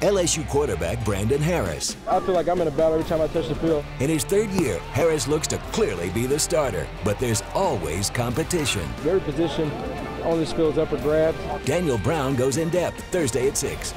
LSU quarterback Brandon Harris. I feel like I'm in a battle every time I touch the field. In his third year, Harris looks to clearly be the starter, but there's always competition. Every position on this field is up for grabs. Daniel Brown goes in depth Thursday at 6.